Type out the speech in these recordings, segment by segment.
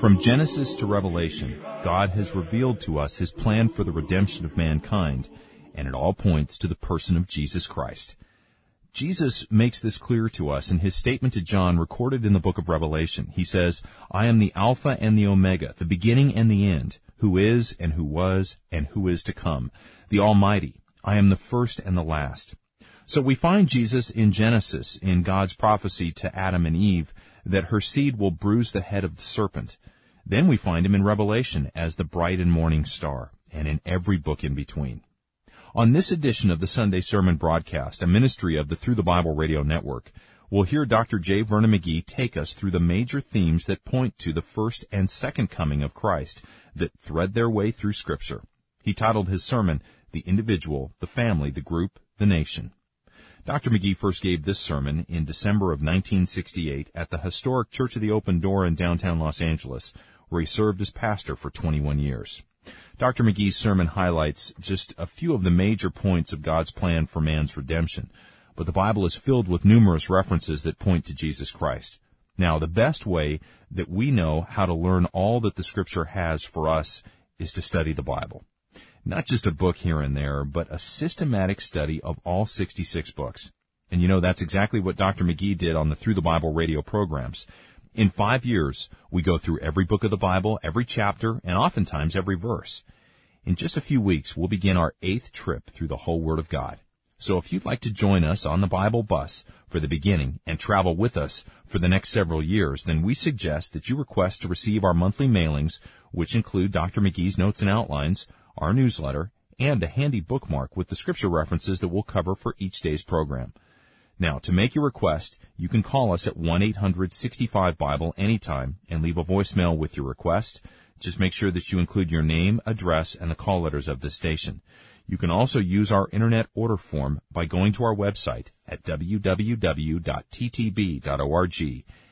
From Genesis to Revelation, God has revealed to us His plan for the redemption of mankind, and it all points to the person of Jesus Christ. Jesus makes this clear to us in his statement to John recorded in the book of Revelation. He says, I am the Alpha and the Omega, the beginning and the end, who is and who was and who is to come, the Almighty. I am the first and the last. So we find Jesus in Genesis in God's prophecy to Adam and Eve that her seed will bruise the head of the serpent. Then we find him in Revelation as the bright and morning star, and in every book in between. On this edition of the Sunday Sermon Broadcast, a ministry of the Through the Bible Radio Network, we'll hear Dr. J. Vernon McGee take us through the major themes that point to the first and second coming of Christ that thread their way through Scripture. He titled his sermon, The Individual, the Family, the Group, the Nation. Dr. McGee first gave this sermon in December of 1968 at the historic Church of the Open Door in downtown Los Angeles, where he served as pastor for 21 years. Dr. McGee's sermon highlights just a few of the major points of God's plan for man's redemption, but the Bible is filled with numerous references that point to Jesus Christ. Now, the best way that we know how to learn all that the scripture has for us is to study the Bible. Not just a book here and there, but a systematic study of all 66 books. And you know, that's exactly what Dr. McGee did on the Through the Bible radio programs. In five years, we go through every book of the Bible, every chapter, and oftentimes every verse. In just a few weeks, we'll begin our eighth trip through the whole Word of God. So if you'd like to join us on the Bible bus for the beginning and travel with us for the next several years, then we suggest that you request to receive our monthly mailings, which include Dr. McGee's notes and outlines, our newsletter, and a handy bookmark with the scripture references that we'll cover for each day's program. Now, to make your request, you can call us at 1-800-65-BIBLE anytime and leave a voicemail with your request. Just make sure that you include your name, address, and the call letters of the station. You can also use our internet order form by going to our website at www.ttb.org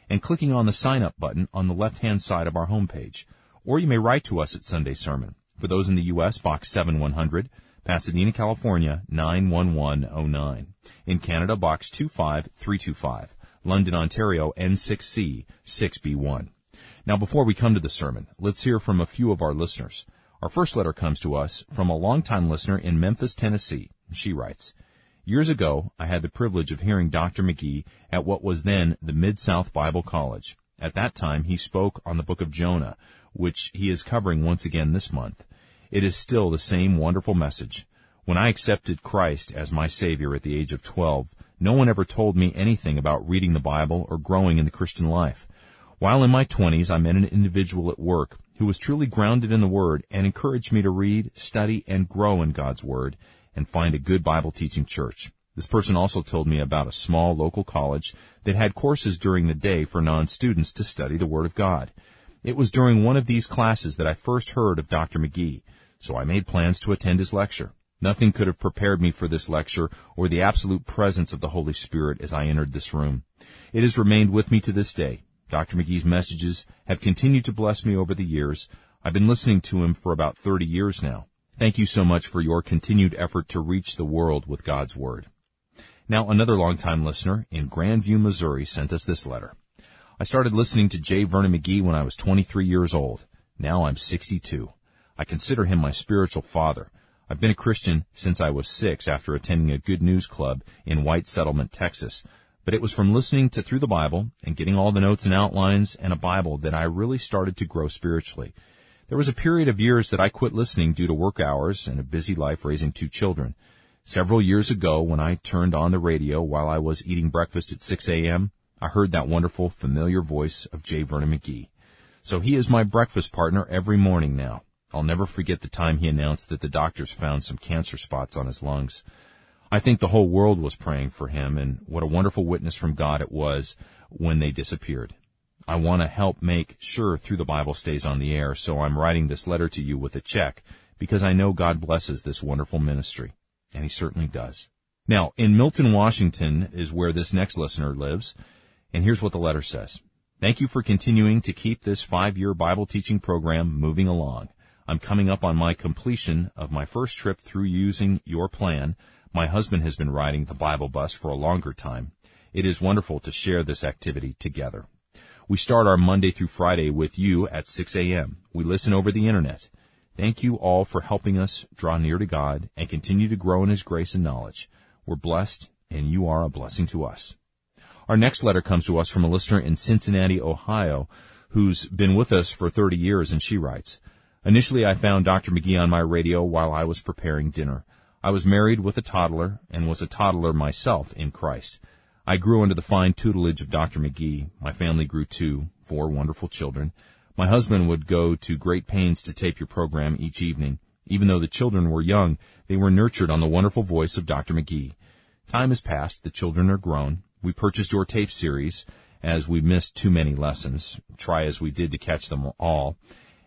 and clicking on the sign up button on the left hand side of our homepage. Or you may write to us at Sunday Sermon. For those in the U.S., box 7100, Pasadena, California 91109. In Canada, box 25325. London, Ontario N6C 6B1. Now before we come to the sermon, let's hear from a few of our listeners. Our first letter comes to us from a longtime listener in Memphis, Tennessee. She writes, Years ago, I had the privilege of hearing Dr. McGee at what was then the Mid-South Bible College. At that time, he spoke on the book of Jonah, which he is covering once again this month. It is still the same wonderful message. When I accepted Christ as my Savior at the age of 12, no one ever told me anything about reading the Bible or growing in the Christian life. While in my 20s, I met an individual at work who was truly grounded in the Word and encouraged me to read, study, and grow in God's Word and find a good Bible teaching church. This person also told me about a small local college that had courses during the day for non-students to study the Word of God. It was during one of these classes that I first heard of Dr. McGee, so I made plans to attend his lecture. Nothing could have prepared me for this lecture or the absolute presence of the Holy Spirit as I entered this room. It has remained with me to this day. Dr. McGee's messages have continued to bless me over the years. I've been listening to him for about 30 years now. Thank you so much for your continued effort to reach the world with God's Word. Now, another longtime listener in Grandview, Missouri sent us this letter. I started listening to J. Vernon McGee when I was 23 years old. Now I'm 62. I consider him my spiritual father. I've been a Christian since I was six after attending a Good News Club in White Settlement, Texas. But it was from listening to Through the Bible and getting all the notes and outlines and a Bible that I really started to grow spiritually. There was a period of years that I quit listening due to work hours and a busy life raising two children. Several years ago when I turned on the radio while I was eating breakfast at 6 a.m., I heard that wonderful familiar voice of J. Vernon McGee. So he is my breakfast partner every morning now. I'll never forget the time he announced that the doctors found some cancer spots on his lungs. I think the whole world was praying for him and what a wonderful witness from God it was when they disappeared. I want to help make sure through the Bible stays on the air, so I'm writing this letter to you with a check because I know God blesses this wonderful ministry. And he certainly does. Now, in Milton, Washington is where this next listener lives, and here's what the letter says. Thank you for continuing to keep this five-year Bible teaching program moving along. I'm coming up on my completion of my first trip through using your plan. My husband has been riding the Bible bus for a longer time. It is wonderful to share this activity together. We start our Monday through Friday with you at 6 a.m. We listen over the internet. Thank you all for helping us draw near to God and continue to grow in His grace and knowledge. We're blessed and you are a blessing to us. Our next letter comes to us from a listener in Cincinnati, Ohio, who's been with us for 30 years and she writes, Initially I found Dr. McGee on my radio while I was preparing dinner. I was married with a toddler and was a toddler myself in Christ. I grew under the fine tutelage of Dr. McGee. My family grew too, four wonderful children. My husband would go to great pains to tape your program each evening. Even though the children were young, they were nurtured on the wonderful voice of Dr. McGee. Time has passed, the children are grown. We purchased your tape series as we missed too many lessons, try as we did to catch them all.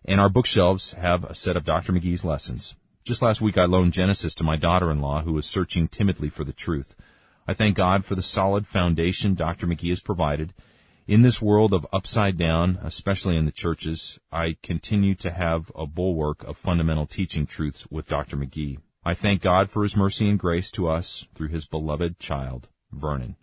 And our bookshelves have a set of Dr. McGee's lessons. Just last week I loaned Genesis to my daughter-in-law who was searching timidly for the truth. I thank God for the solid foundation Dr. McGee has provided. In this world of upside down, especially in the churches, I continue to have a bulwark of fundamental teaching truths with Dr. McGee. I thank God for His mercy and grace to us through His beloved child, Vernon.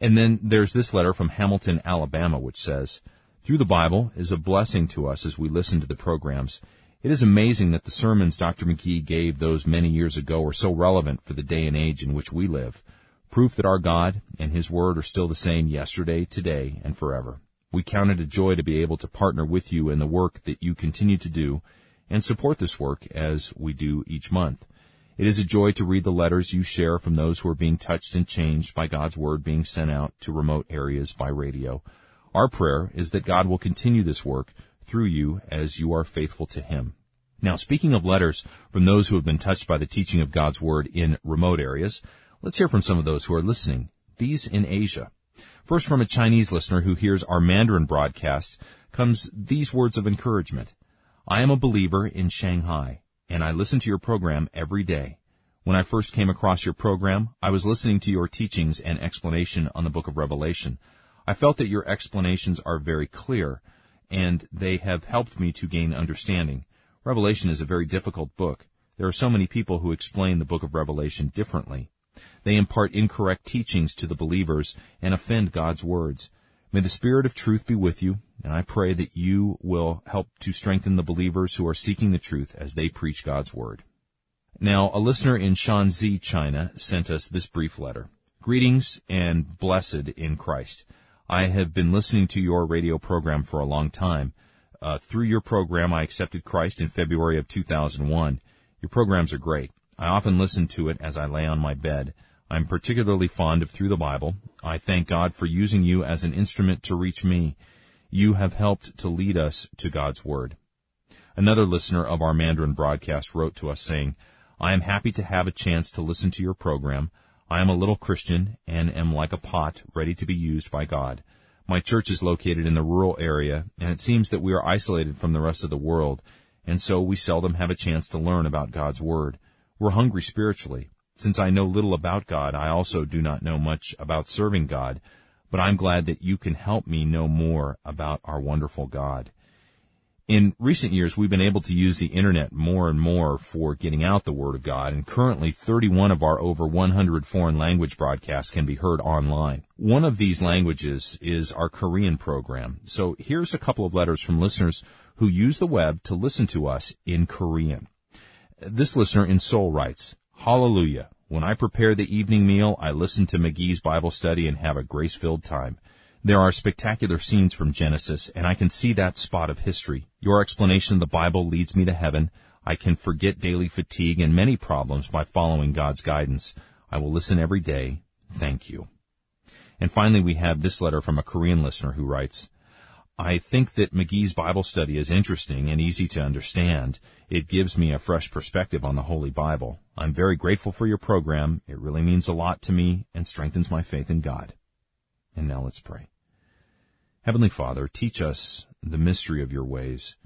And then there's this letter from Hamilton, Alabama, which says, Through the Bible is a blessing to us as we listen to the programs. It is amazing that the sermons Dr. McGee gave those many years ago are so relevant for the day and age in which we live. Proof that our God and His Word are still the same yesterday, today, and forever. We count it a joy to be able to partner with you in the work that you continue to do and support this work as we do each month. It is a joy to read the letters you share from those who are being touched and changed by God's Word being sent out to remote areas by radio. Our prayer is that God will continue this work through you as you are faithful to Him. Now, speaking of letters from those who have been touched by the teaching of God's Word in remote areas, let's hear from some of those who are listening. These in Asia. First from a Chinese listener who hears our Mandarin broadcast comes these words of encouragement. I am a believer in Shanghai, and I listen to your program every day. When I first came across your program, I was listening to your teachings and explanation on the book of Revelation. I felt that your explanations are very clear, and they have helped me to gain understanding. Revelation is a very difficult book. There are so many people who explain the book of Revelation differently. They impart incorrect teachings to the believers and offend God's words. May the Spirit of truth be with you, and I pray that you will help to strengthen the believers who are seeking the truth as they preach God's Word. Now, a listener in Shanxi, China sent us this brief letter. Greetings and blessed in Christ. I have been listening to your radio program for a long time. Uh, through your program, I accepted Christ in February of 2001. Your programs are great. I often listen to it as I lay on my bed. I'm particularly fond of Through the Bible. I thank God for using you as an instrument to reach me. You have helped to lead us to God's Word. Another listener of our Mandarin broadcast wrote to us saying, I am happy to have a chance to listen to your program. I am a little Christian and am like a pot ready to be used by God. My church is located in the rural area and it seems that we are isolated from the rest of the world and so we seldom have a chance to learn about God's Word. We're hungry spiritually. Since I know little about God, I also do not know much about serving God, but I'm glad that you can help me know more about our wonderful God. In recent years, we've been able to use the internet more and more for getting out the Word of God, and currently 31 of our over 100 foreign language broadcasts can be heard online. One of these languages is our Korean program. So here's a couple of letters from listeners who use the web to listen to us in Korean. This listener in Seoul writes, Hallelujah. When I prepare the evening meal, I listen to McGee's Bible study and have a grace-filled time. There are spectacular scenes from Genesis, and I can see that spot of history. Your explanation of the Bible leads me to heaven. I can forget daily fatigue and many problems by following God's guidance. I will listen every day. Thank you. And finally, we have this letter from a Korean listener who writes, I think that McGee's Bible study is interesting and easy to understand. It gives me a fresh perspective on the Holy Bible. I'm very grateful for your program. It really means a lot to me and strengthens my faith in God. And now let's pray. Heavenly Father, teach us the mystery of your ways.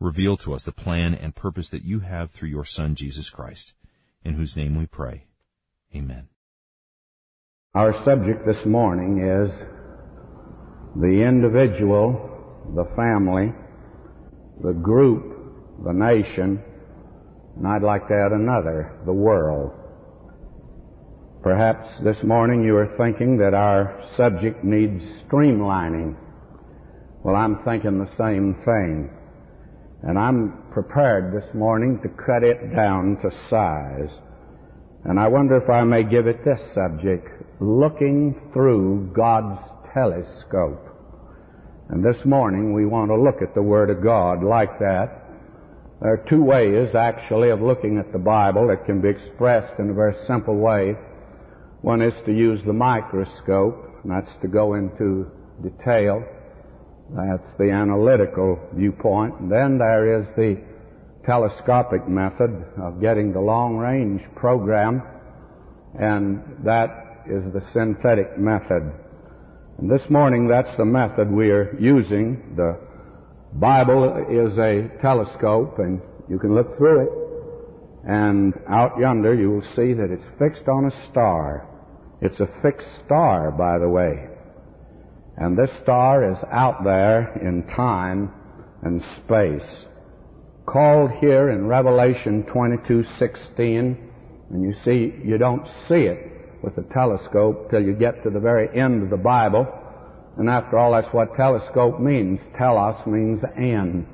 Reveal to us the plan and purpose that you have through your Son, Jesus Christ, in whose name we pray. Amen. Our subject this morning is the individual, the family, the group, the nation, and I'd like to add another, the world. Perhaps this morning you are thinking that our subject needs streamlining. Well, I'm thinking the same thing. And I'm prepared this morning to cut it down to size. And I wonder if I may give it this subject, looking through God's telescope. And this morning we want to look at the Word of God like that. There are two ways actually of looking at the Bible that can be expressed in a very simple way. One is to use the microscope, and that's to go into detail. That's the analytical viewpoint. And then there is the telescopic method of getting the long range program, and that is the synthetic method. And this morning, that's the method we are using. The Bible is a telescope, and you can look through it, and out yonder you will see that it's fixed on a star. It's a fixed star, by the way. And this star is out there in time and space. Called here in Revelation 22:16, and you see, you don't see it with a telescope till you get to the very end of the Bible. And after all, that's what telescope means. Telos means end.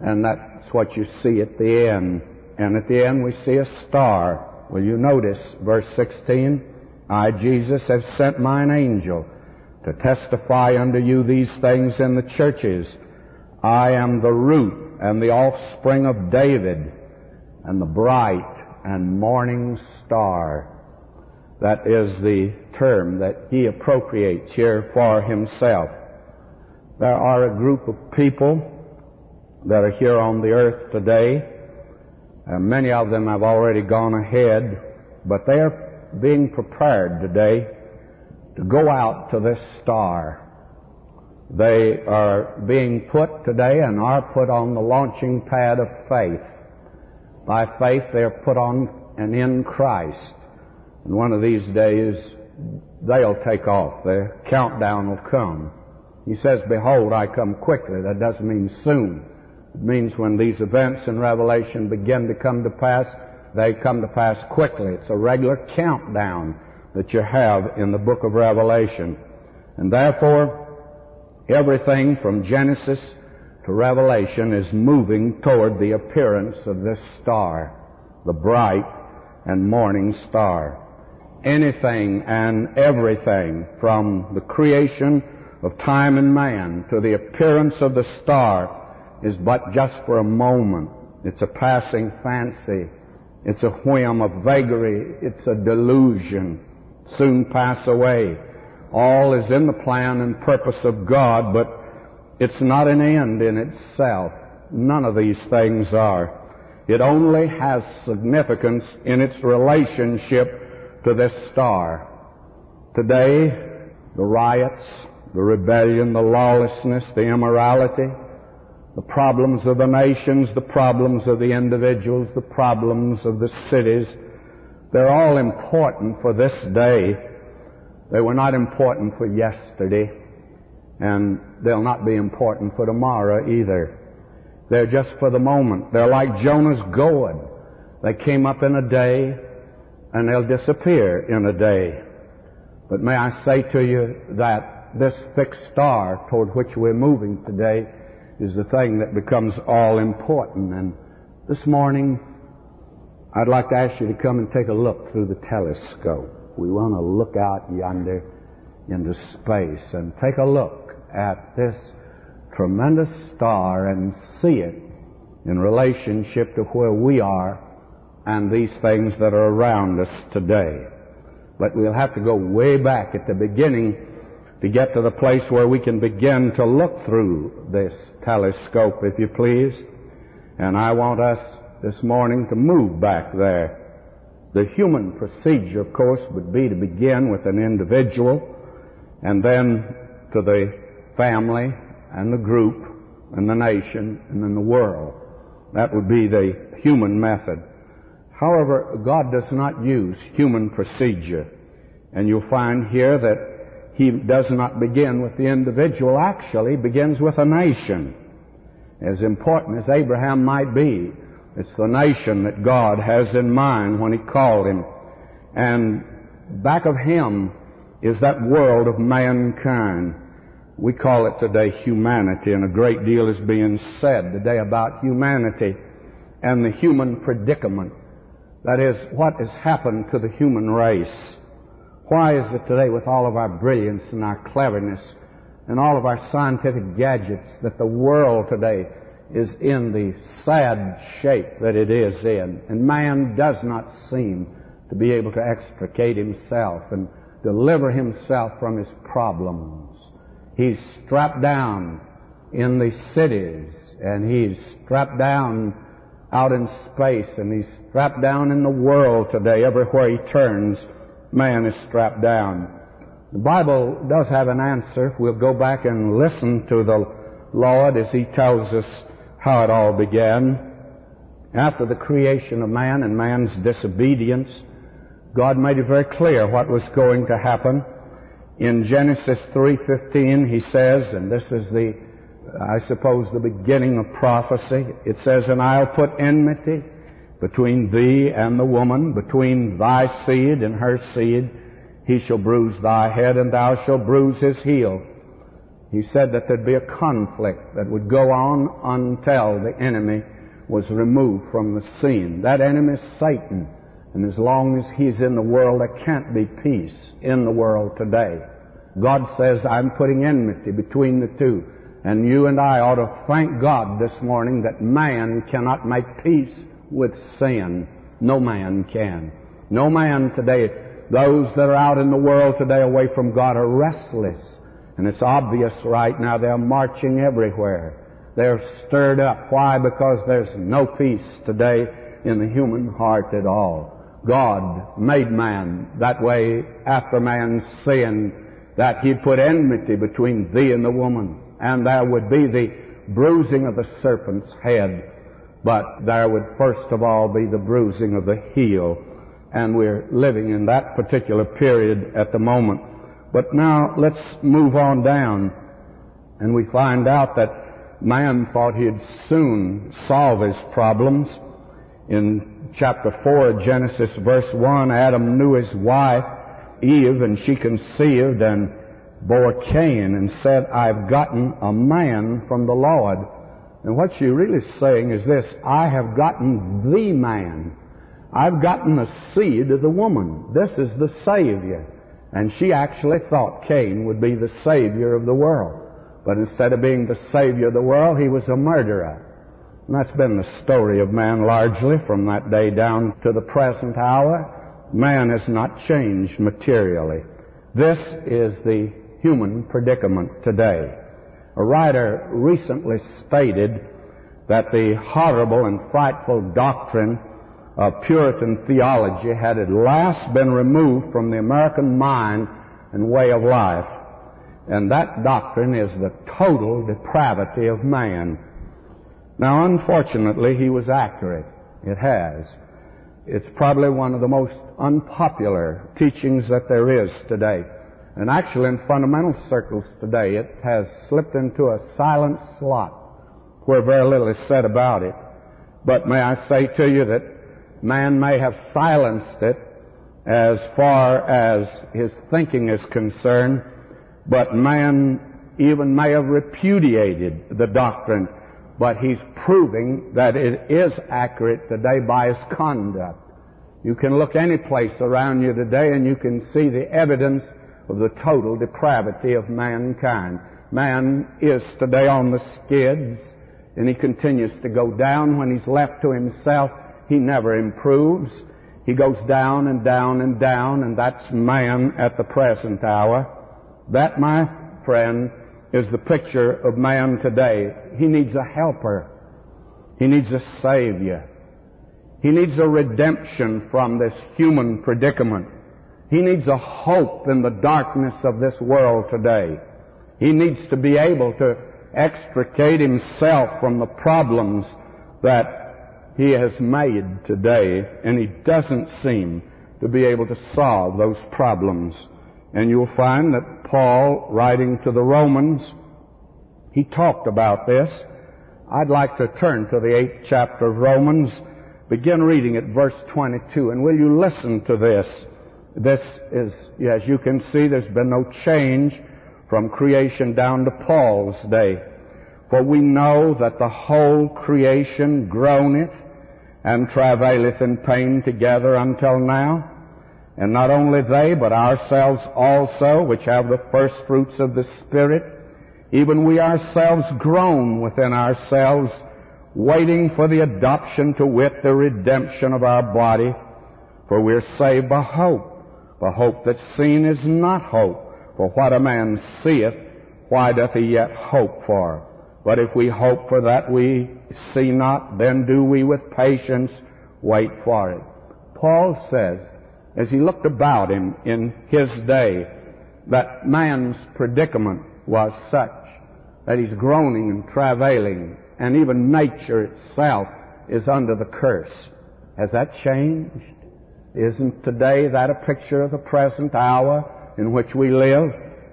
And that's what you see at the end. And at the end we see a star. Will you notice verse 16? I, Jesus, have sent mine angel to testify unto you these things in the churches. I am the root and the offspring of David and the bright and morning star. That is the term that he appropriates here for himself. There are a group of people that are here on the earth today, and many of them have already gone ahead, but they are being prepared today to go out to this star. They are being put today and are put on the launching pad of faith. By faith, they are put on and in Christ. And one of these days, they'll take off. The countdown will come. He says, Behold, I come quickly. That doesn't mean soon. It means when these events in Revelation begin to come to pass, they come to pass quickly. It's a regular countdown that you have in the book of Revelation. And therefore, everything from Genesis to Revelation is moving toward the appearance of this star, the bright and morning star. Anything and everything from the creation of time and man to the appearance of the star is but just for a moment. It's a passing fancy. It's a whim, a vagary. It's a delusion. Soon pass away. All is in the plan and purpose of God, but it's not an end in itself. None of these things are. It only has significance in its relationship to this star. Today, the riots, the rebellion, the lawlessness, the immorality, the problems of the nations, the problems of the individuals, the problems of the cities, they're all important for this day. They were not important for yesterday, and they'll not be important for tomorrow either. They're just for the moment. They're like Jonah's gourd. They came up in a day, and they'll disappear in a day. But may I say to you that this fixed star toward which we're moving today is the thing that becomes all important. And this morning, I'd like to ask you to come and take a look through the telescope. We want to look out yonder into space and take a look at this tremendous star and see it in relationship to where we are and these things that are around us today. But we'll have to go way back at the beginning to get to the place where we can begin to look through this telescope, if you please. And I want us this morning to move back there. The human procedure, of course, would be to begin with an individual and then to the family and the group and the nation and then the world. That would be the human method. However, God does not use human procedure. And you'll find here that He does not begin with the individual, actually, begins with a nation. As important as Abraham might be, it's the nation that God has in mind when He called him. And back of him is that world of mankind. We call it today humanity, and a great deal is being said today about humanity and the human predicament. That is, what has happened to the human race. Why is it today, with all of our brilliance and our cleverness and all of our scientific gadgets, that the world today is in the sad shape that it is in? And man does not seem to be able to extricate himself and deliver himself from his problems. He's strapped down in the cities and he's strapped down out in space and he's strapped down in the world today. Everywhere he turns, man is strapped down. The Bible does have an answer. We'll go back and listen to the Lord as he tells us how it all began. After the creation of man and man's disobedience, God made it very clear what was going to happen. In Genesis 3:15 he says, and this is the I suppose the beginning of prophecy. It says, "And I'll put enmity between thee and the woman, between thy seed and her seed. He shall bruise thy head, and thou shalt bruise his heel." He said that there'd be a conflict that would go on until the enemy was removed from the scene. That enemy is Satan. And as long as he's in the world, there can't be peace in the world today. God says, I'm putting enmity between the two. And you and I ought to thank God this morning that man cannot make peace with sin. No man can. No man today, those that are out in the world today away from God are restless. And it's obvious right now they're marching everywhere. They're stirred up. Why? Because there's no peace today in the human heart at all. God made man that way after man's sin, that he'd put enmity between thee and the woman, and there would be the bruising of the serpent's head, but there would first of all be the bruising of the heel, and we're living in that particular period at the moment. But now let's move on down, and we find out that man thought he'd soon solve his problems. In chapter 4 of Genesis, verse 1, Adam knew his wife, Eve, and she conceived and bore Cain and said, I've gotten a man from the Lord. And what she's really saying is this, I have gotten the man. I've gotten the seed of the woman. This is the Savior. And she actually thought Cain would be the Savior of the world. But instead of being the Savior of the world, he was a murderer. And that's been the story of man largely from that day down to the present hour. Man has not changed materially. This is the human predicament today. A writer recently stated that the horrible and frightful doctrine of Puritan theology had at last been removed from the American mind and way of life. And that doctrine is the total depravity of man. Now, unfortunately, he was accurate. It has. It's probably one of the most unpopular teachings that there is today. And actually, in fundamental circles today, it has slipped into a silent slot where very little is said about it. But may I say to you that man may have silenced it as far as his thinking is concerned, but man even may have repudiated the doctrine but he's proving that it is accurate today by his conduct. You can look any place around you today and you can see the evidence of the total depravity of mankind. Man is today on the skids and he continues to go down. When he's left to himself, he never improves. He goes down and down and down and that's man at the present hour. That, my friend, is the picture of man today. He needs a helper. He needs a savior. He needs a redemption from this human predicament. He needs a hope in the darkness of this world today. He needs to be able to extricate himself from the problems that he has made today, and he doesn't seem to be able to solve those problems. And you'll find that Paul, writing to the Romans, he talked about this. I'd like to turn to the eighth chapter of Romans, begin reading at verse 22, and will you listen to this? This is, as you can see, there's been no change from creation down to Paul's day. For we know that the whole creation groaneth and travaileth in pain together until now. And not only they, but ourselves also, which have the first fruits of the Spirit, even we ourselves groan within ourselves, waiting for the adoption to wit the redemption of our body. For we're saved by hope. The hope that's seen is not hope. For what a man seeth, why doth he yet hope for? But if we hope for that we see not, then do we with patience wait for it. Paul says, as he looked about him in his day, that man's predicament was such that he's groaning and travailing, and even nature itself is under the curse. Has that changed? Isn't today that a picture of the present hour in which we live?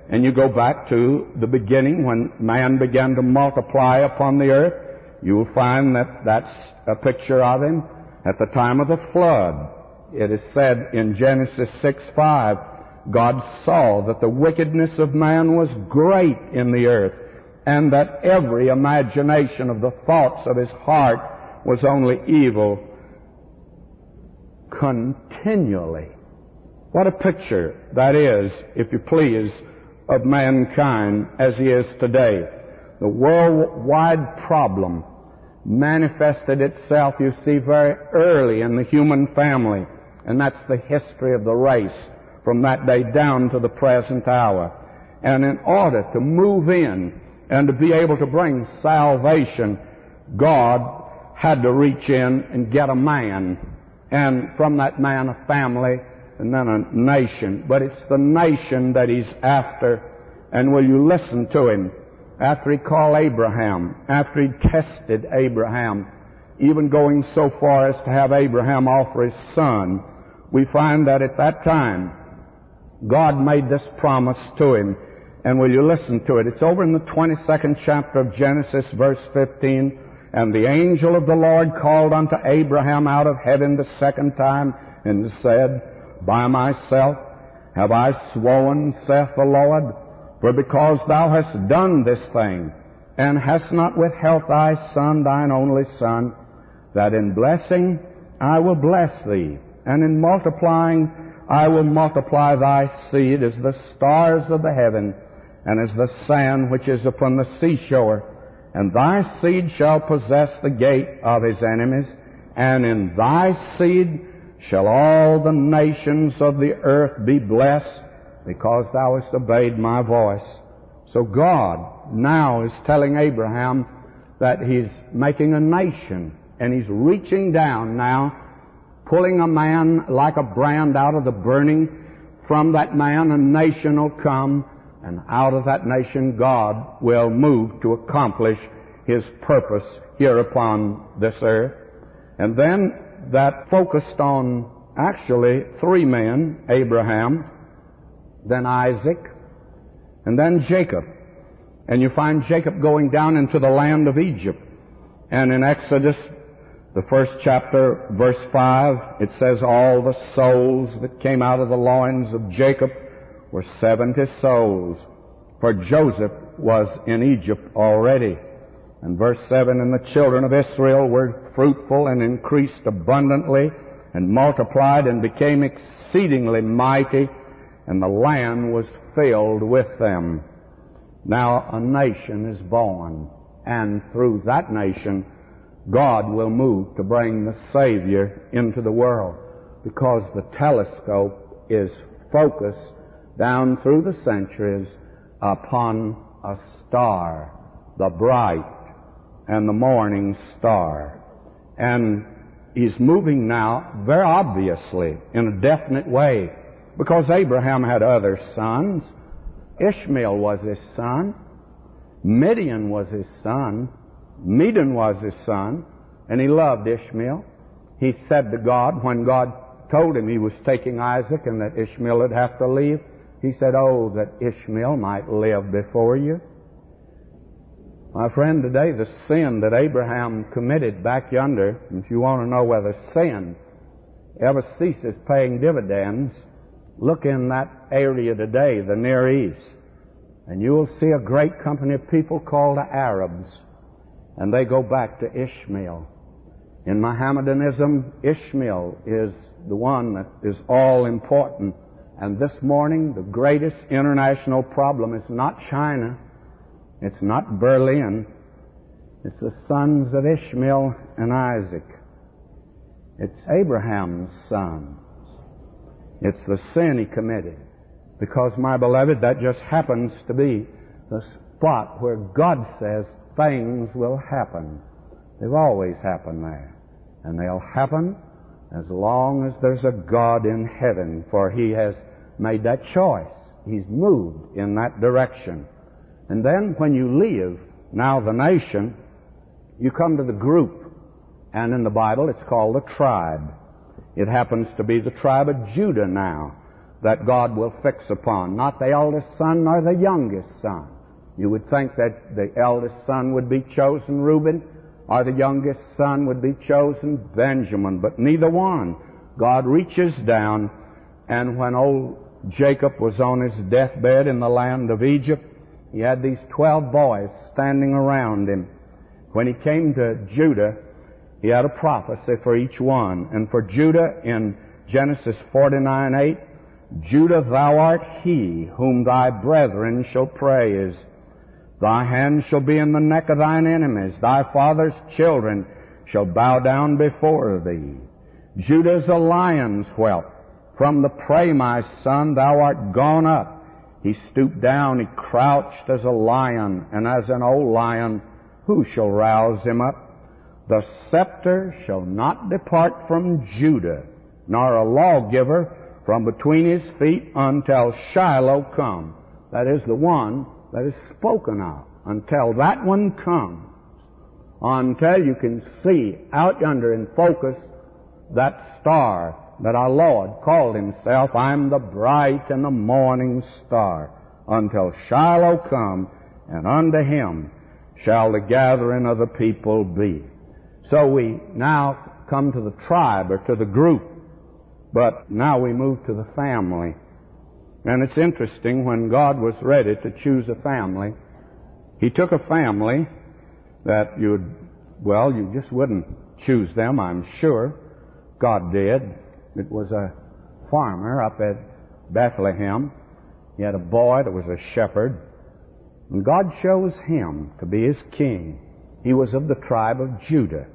and you go back to the beginning when man began to multiply upon the earth, you will find that that's a picture of him at the time of the flood. It is said in Genesis 6 5, God saw that the wickedness of man was great in the earth, and that every imagination of the thoughts of his heart was only evil continually. What a picture that is, if you please, of mankind as he is today. The worldwide problem manifested itself, you see, very early in the human family, and that's the history of the race from that day down to the present hour. And in order to move in and to be able to bring salvation, God had to reach in and get a man, and from that man a family, and then a nation. But it's the nation that he's after. And will you listen to him? After he called Abraham, after he tested Abraham, even going so far as to have Abraham offer his son, we find that at that time, God made this promise to him. And will you listen to it? It's over in the 22nd chapter of Genesis, verse 15. And the angel of the Lord called unto Abraham out of heaven the second time and said, by myself have I sworn, saith the Lord, for because thou hast done this thing, and hast not withheld thy son, thine only son, that in blessing I will bless thee, and in multiplying I will multiply thy seed as the stars of the heaven, and as the sand which is upon the seashore. And thy seed shall possess the gate of his enemies, and in thy seed shall all the nations of the earth be blessed because thou hast obeyed my voice. So God now is telling Abraham that he's making a nation and he's reaching down now, pulling a man like a brand out of the burning. From that man a nation will come and out of that nation God will move to accomplish his purpose here upon this earth. And then that focused on actually three men Abraham, then Isaac, and then Jacob. And you find Jacob going down into the land of Egypt. And in Exodus, the first chapter, verse 5, it says, All the souls that came out of the loins of Jacob were 70 souls, for Joseph was in Egypt already. And verse 7, And the children of Israel were fruitful and increased abundantly and multiplied and became exceedingly mighty, and the land was filled with them. Now a nation is born, and through that nation, God will move to bring the Savior into the world because the telescope is focused down through the centuries upon a star, the bright and the morning star. And he's moving now very obviously in a definite way because Abraham had other sons. Ishmael was his son. Midian was his son. Medan was his son. And he loved Ishmael. He said to God, when God told him he was taking Isaac and that Ishmael would have to leave, he said, Oh, that Ishmael might live before you. My friend, today the sin that Abraham committed back yonder, if you want to know whether sin ever ceases paying dividends, look in that area today, the Near East, and you will see a great company of people called the Arabs, and they go back to Ishmael. In Mohammedanism, Ishmael is the one that is all important. And this morning, the greatest international problem is not China. It's not Berlin. It's the sons of Ishmael and Isaac. It's Abraham's sons. It's the sin he committed. Because, my beloved, that just happens to be the spot where God says things will happen. They've always happened there. And they'll happen as long as there's a God in heaven, for He has made that choice. He's moved in that direction. And then when you leave, now the nation, you come to the group. And in the Bible, it's called the tribe. It happens to be the tribe of Judah now that God will fix upon. Not the eldest son nor the youngest son. You would think that the eldest son would be chosen Reuben, or the youngest son would be chosen Benjamin, but neither one. God reaches down, and when old Jacob was on his deathbed in the land of Egypt, he had these twelve boys standing around him. When he came to Judah, he had a prophecy for each one. And for Judah in Genesis 49 8, Judah, thou art he whom thy brethren shall praise. Thy hand shall be in the neck of thine enemies. Thy father's children shall bow down before thee. Judah's a lion's whelp. From the prey, my son, thou art gone up. He stooped down, he crouched as a lion, and as an old lion, who shall rouse him up? The scepter shall not depart from Judah, nor a lawgiver from between his feet until Shiloh come. That is the one that is spoken of. Until that one comes. Until you can see out yonder in focus that star that our Lord called himself, I'm the bright and the morning star, until Shiloh come, and unto him shall the gathering of the people be. So we now come to the tribe or to the group, but now we move to the family. And it's interesting when God was ready to choose a family, He took a family that you'd, well, you just wouldn't choose them, I'm sure. God did. It was a farmer up at Bethlehem. He had a boy that was a shepherd. And God chose him to be his king. He was of the tribe of Judah.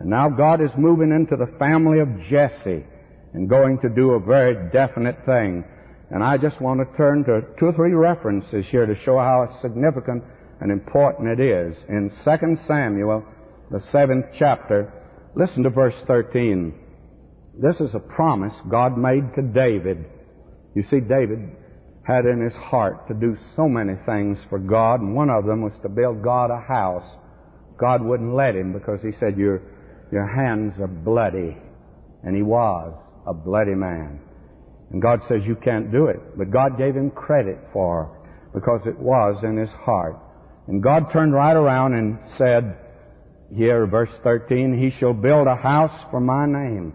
And now God is moving into the family of Jesse and going to do a very definite thing. And I just want to turn to two or three references here to show how significant and important it is. In 2 Samuel, the seventh chapter, listen to verse 13. This is a promise God made to David. You see, David had in his heart to do so many things for God, and one of them was to build God a house. God wouldn't let him because he said, Your, your hands are bloody. And he was a bloody man. And God says, You can't do it. But God gave him credit for because it was in his heart. And God turned right around and said, here, verse 13, He shall build a house for my name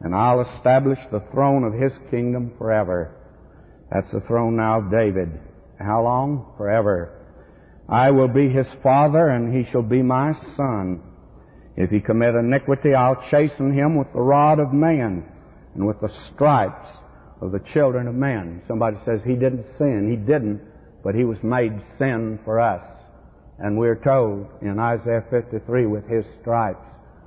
and I'll establish the throne of his kingdom forever. That's the throne now of David. How long? Forever. I will be his father, and he shall be my son. If he commit iniquity, I'll chasten him with the rod of man and with the stripes of the children of men. Somebody says he didn't sin. He didn't, but he was made sin for us. And we're told in Isaiah 53, with his stripes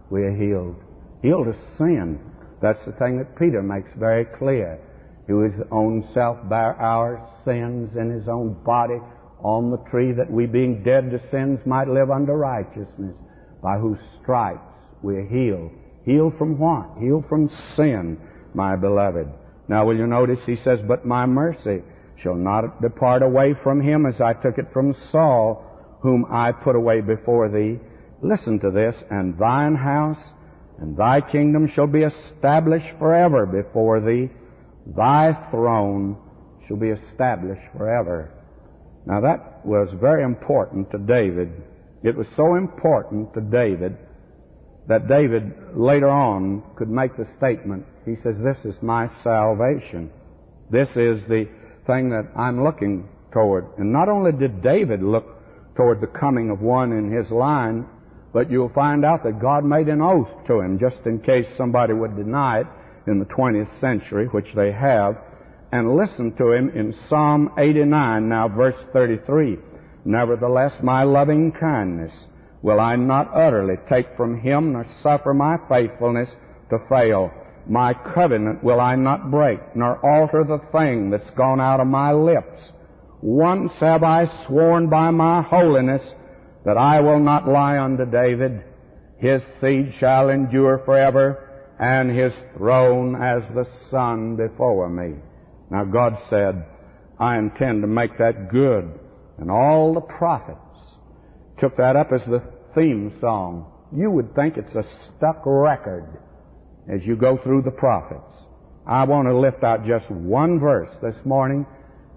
we are healed. Healed of sin. That's the thing that Peter makes very clear. He his own self bare our sins in his own body on the tree that we being dead to sins might live unto righteousness, by whose stripes we are healed. Healed from what? Healed from sin, my beloved. Now will you notice he says, But my mercy shall not depart away from him as I took it from Saul, whom I put away before thee. Listen to this, and thine house and thy kingdom shall be established forever before thee. Thy throne shall be established forever. Now that was very important to David. It was so important to David that David later on could make the statement. He says, This is my salvation. This is the thing that I'm looking toward. And not only did David look toward the coming of one in his line, but you'll find out that God made an oath to him just in case somebody would deny it in the 20th century, which they have. And listen to him in Psalm 89, now verse 33. Nevertheless, my loving kindness will I not utterly take from him, nor suffer my faithfulness to fail. My covenant will I not break, nor alter the thing that's gone out of my lips. Once have I sworn by my holiness that I will not lie unto David. His seed shall endure forever, and his throne as the sun before me. Now God said, I intend to make that good. And all the prophets took that up as the theme song. You would think it's a stuck record as you go through the prophets. I want to lift out just one verse this morning,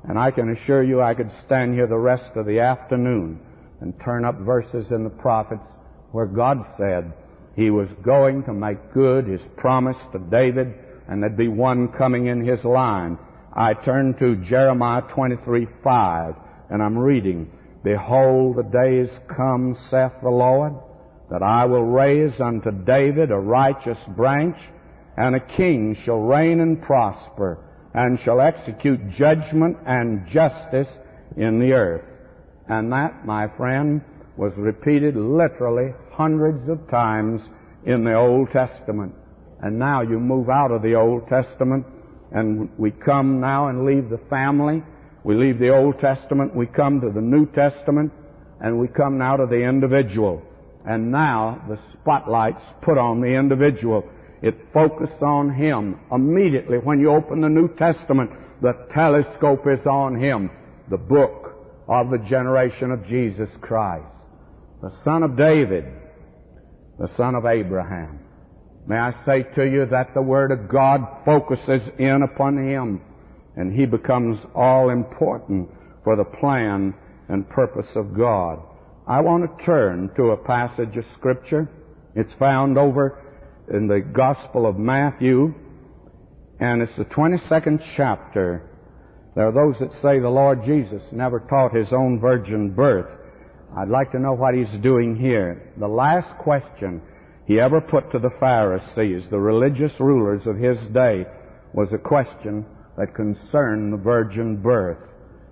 and I can assure you I could stand here the rest of the afternoon and turn up verses in the prophets where God said he was going to make good his promise to David and there'd be one coming in his line. I turn to Jeremiah 23, 5, and I'm reading, Behold, the days come, saith the Lord, that I will raise unto David a righteous branch, and a king shall reign and prosper, and shall execute judgment and justice in the earth. And that, my friend, was repeated literally hundreds of times in the Old Testament. And now you move out of the Old Testament and we come now and leave the family. We leave the Old Testament, we come to the New Testament, and we come now to the individual. And now the spotlight's put on the individual. It focuses on him. Immediately when you open the New Testament, the telescope is on him. The book of the generation of Jesus Christ. The son of David, the son of Abraham. May I say to you that the Word of God focuses in upon him and he becomes all important for the plan and purpose of God. I want to turn to a passage of Scripture. It's found over in the Gospel of Matthew, and it's the 22nd chapter, there are those that say the Lord Jesus never taught his own virgin birth. I'd like to know what he's doing here. The last question he ever put to the Pharisees, the religious rulers of his day, was a question that concerned the virgin birth.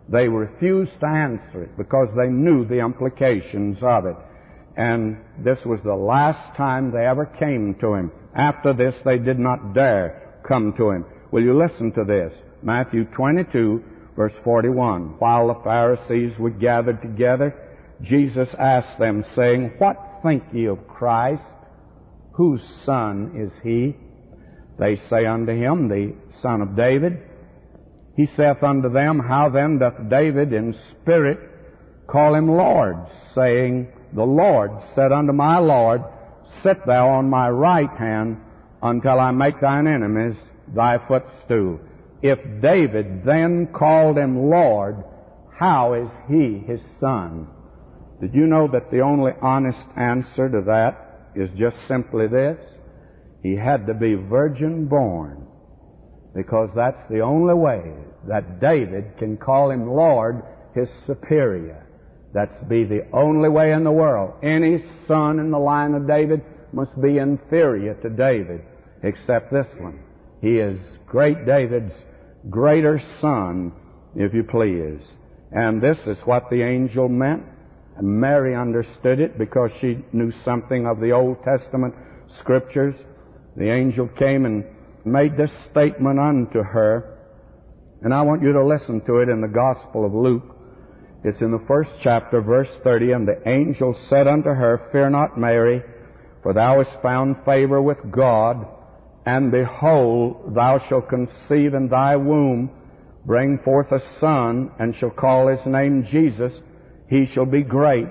They refused to answer it because they knew the implications of it. And this was the last time they ever came to him. After this, they did not dare come to him. Will you listen to this? Matthew 22, verse 41. While the Pharisees were gathered together, Jesus asked them, saying, What think ye of Christ? Whose son is he? They say unto him, The son of David. He saith unto them, How then doth David in spirit call him Lord, saying, The Lord said unto my Lord, Sit thou on my right hand until I make thine enemies thy footstool. If David then called him Lord, how is he his son? Did you know that the only honest answer to that is just simply this? He had to be virgin born. Because that's the only way that David can call him Lord, his superior. That's be the only way in the world. Any son in the line of David must be inferior to David, except this one. He is great David's greater son, if you please. And this is what the angel meant. And Mary understood it because she knew something of the Old Testament scriptures. The angel came and made this statement unto her. And I want you to listen to it in the Gospel of Luke. It's in the first chapter, verse 30. And the angel said unto her, Fear not, Mary, for thou hast found favor with God. And behold, thou shalt conceive in thy womb, bring forth a son, and shall call his name Jesus. He shall be great,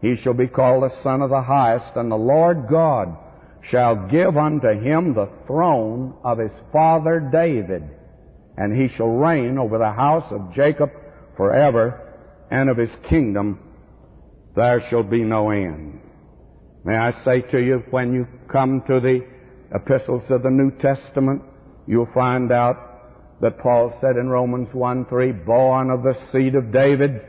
He shall be called the Son of the Highest, and the Lord God shall give unto him the throne of his father David, and he shall reign over the house of Jacob forever, and of his kingdom there shall be no end. May I say to you, when you come to the epistles of the New Testament, you'll find out that Paul said in Romans 1 3, born of the seed of David,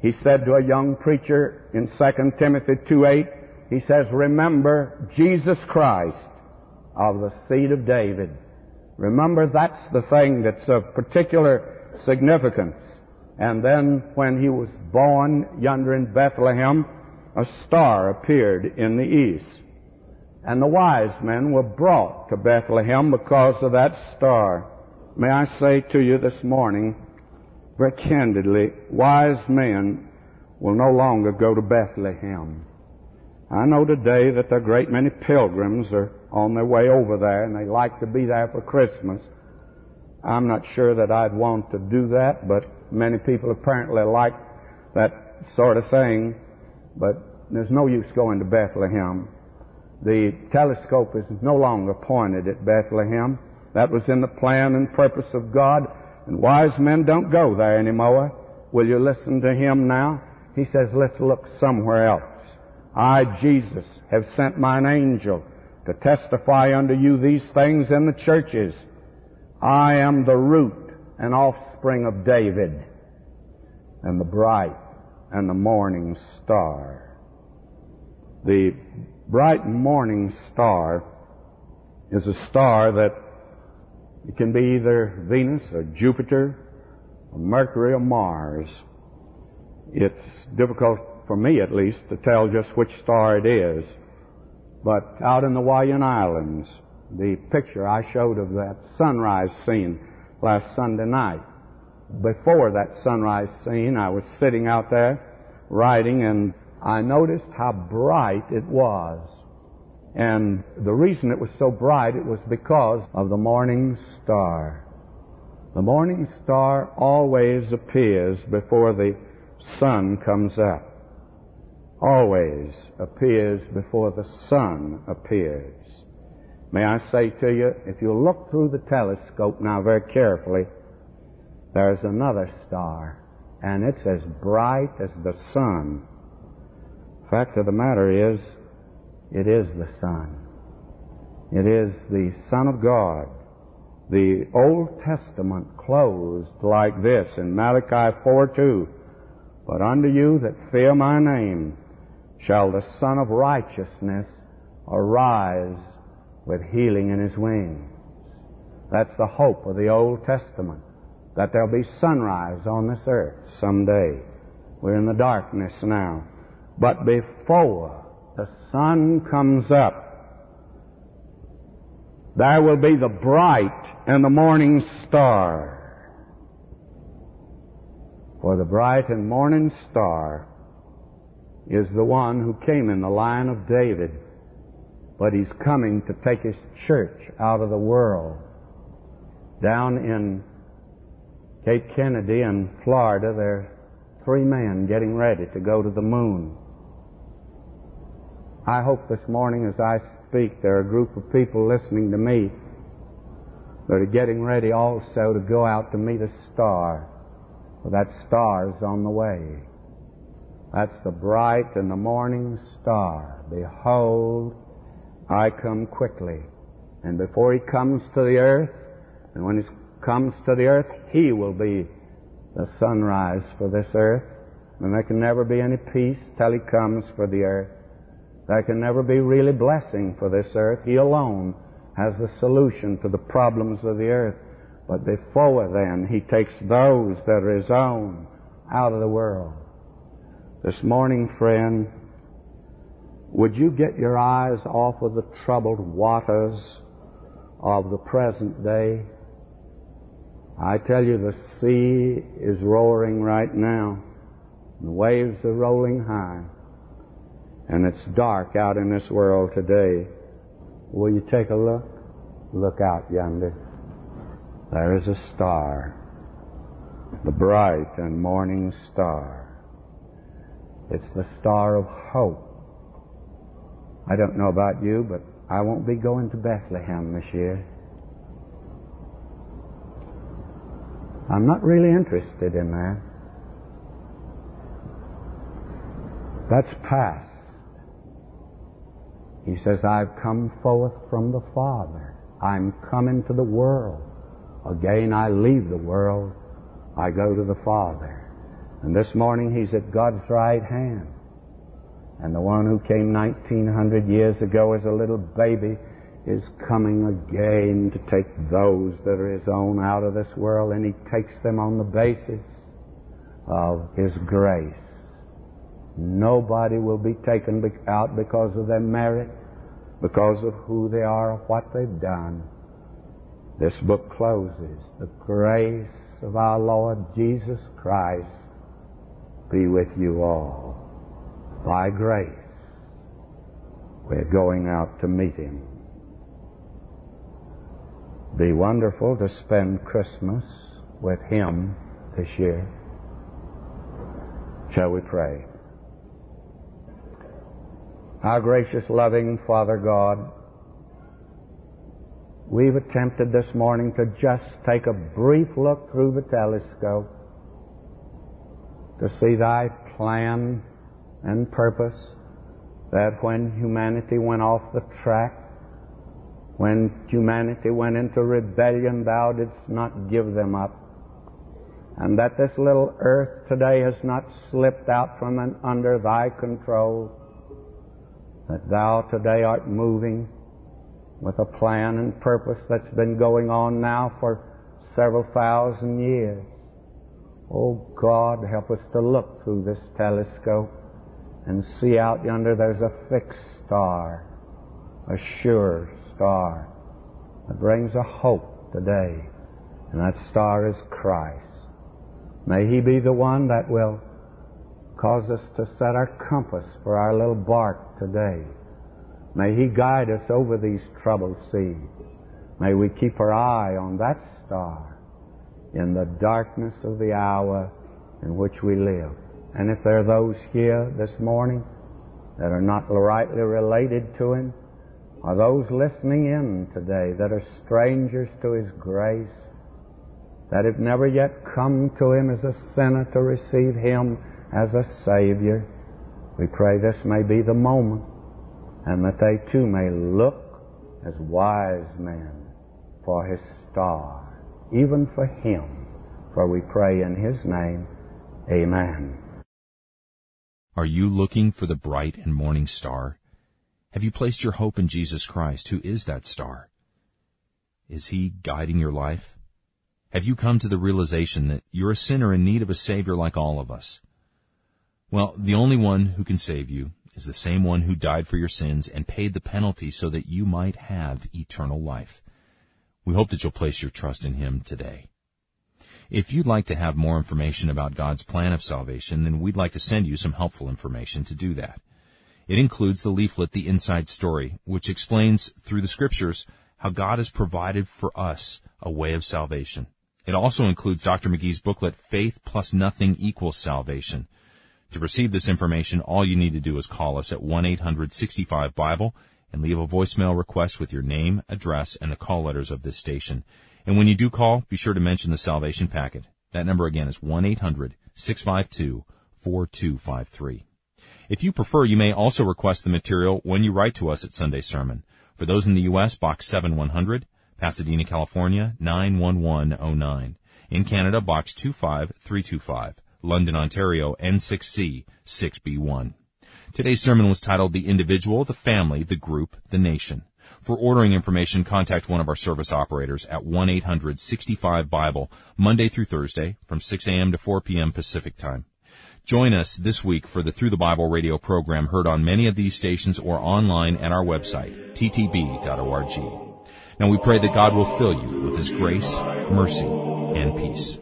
he said to a young preacher in 2 Timothy 2 8, he says, remember Jesus Christ of the seed of David. Remember that's the thing that's of particular significance. And then when he was born yonder in Bethlehem, a star appeared in the east. And the wise men were brought to Bethlehem because of that star. May I say to you this morning, very candidly, wise men will no longer go to Bethlehem. I know today that a great many pilgrims are on their way over there and they like to be there for Christmas. I'm not sure that I'd want to do that, but many people apparently like that sort of thing. But there's no use going to Bethlehem. The telescope is no longer pointed at Bethlehem. That was in the plan and purpose of God. And wise men don't go there anymore. Will you listen to him now? He says, let's look somewhere else. I, Jesus, have sent mine angel to testify unto you these things in the churches. I am the root and offspring of David and the bright and the morning star. The bright morning star is a star that it can be either Venus or Jupiter or Mercury or Mars. It's difficult for me at least to tell just which star it is. But out in the Hawaiian Islands, the picture I showed of that sunrise scene last Sunday night, before that sunrise scene, I was sitting out there writing and I noticed how bright it was. And the reason it was so bright, it was because of the morning star. The morning star always appears before the sun comes up. Always appears before the sun appears. May I say to you, if you look through the telescope now very carefully, there's another star, and it's as bright as the sun. Fact of the matter is, it is the sun. It is the Son of God. The Old Testament closed like this in Malachi 4 2. But unto you that fear my name shall the Sun of Righteousness arise with healing in his wings. That's the hope of the Old Testament, that there'll be sunrise on this earth someday. We're in the darkness now. But before the sun comes up, there will be the bright and the morning star. For the bright and morning star is the one who came in the line of David, but he's coming to take his church out of the world. Down in Cape Kennedy in Florida, there are three men getting ready to go to the moon. I hope this morning as I speak there are a group of people listening to me that are getting ready also to go out to meet a star. For that star is on the way. That's the bright and the morning star. Behold, I come quickly. And before he comes to the earth, and when he comes to the earth, he will be the sunrise for this earth. And there can never be any peace till he comes for the earth. There can never be really blessing for this earth. He alone has the solution to the problems of the earth. But before then, He takes those that are His own out of the world. This morning, friend, would you get your eyes off of the troubled waters of the present day? I tell you, the sea is roaring right now. The waves are rolling high and it's dark out in this world today. Will you take a look? Look out yonder. There is a star, the bright and morning star. It's the star of hope. I don't know about you, but I won't be going to Bethlehem this year. I'm not really interested in that. That's past. He says, I've come forth from the Father. I'm coming to the world. Again, I leave the world. I go to the Father. And this morning, He's at God's right hand. And the one who came 1900 years ago as a little baby is coming again to take those that are His own out of this world, and He takes them on the basis of His grace. Nobody will be taken out because of their merit, because of who they are, or what they've done. This book closes. The grace of our Lord Jesus Christ be with you all. By grace, we're going out to meet Him. Be wonderful to spend Christmas with Him this year. Shall we pray? Our gracious, loving Father God, we've attempted this morning to just take a brief look through the telescope to see Thy plan and purpose that when humanity went off the track, when humanity went into rebellion, Thou didst not give them up. And that this little earth today has not slipped out from under Thy control that thou today art moving with a plan and purpose that's been going on now for several thousand years. Oh God, help us to look through this telescope and see out yonder there's a fixed star, a sure star that brings a hope today. And that star is Christ. May He be the one that will cause us to set our compass for our little bark today. May He guide us over these troubled seas. May we keep our eye on that star in the darkness of the hour in which we live. And if there are those here this morning that are not rightly related to Him, or those listening in today that are strangers to His grace, that have never yet come to Him as a sinner to receive Him as a Savior. We pray this may be the moment and that they too may look as wise men for His star, even for Him. For we pray in His name, Amen. Are you looking for the bright and morning star? Have you placed your hope in Jesus Christ, who is that star? Is He guiding your life? Have you come to the realization that you're a sinner in need of a Savior like all of us? Well, the only one who can save you is the same one who died for your sins and paid the penalty so that you might have eternal life. We hope that you'll place your trust in Him today. If you'd like to have more information about God's plan of salvation, then we'd like to send you some helpful information to do that. It includes the leaflet, The Inside Story, which explains through the scriptures how God has provided for us a way of salvation. It also includes Dr. McGee's booklet, Faith Plus Nothing Equals Salvation, to receive this information, all you need to do is call us at 1-800-65-BIBLE and leave a voicemail request with your name, address, and the call letters of this station. And when you do call, be sure to mention the salvation packet. That number again is 1-800-652-4253. If you prefer, you may also request the material when you write to us at Sunday Sermon. For those in the U.S., Box 7100, Pasadena, California, 91109. In Canada, Box 25325. London, Ontario, N6C 6B1. Today's sermon was titled The Individual, the Family, the Group, the Nation. For ordering information, contact one of our service operators at 1-800-65-BIBLE, Monday through Thursday from 6 a.m. to 4 p.m. Pacific Time. Join us this week for the Through the Bible radio program heard on many of these stations or online at our website, ttb.org. Now we pray that God will fill you with His grace, mercy, and peace.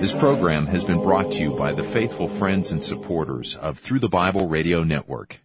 This program has been brought to you by the faithful friends and supporters of Through the Bible Radio Network.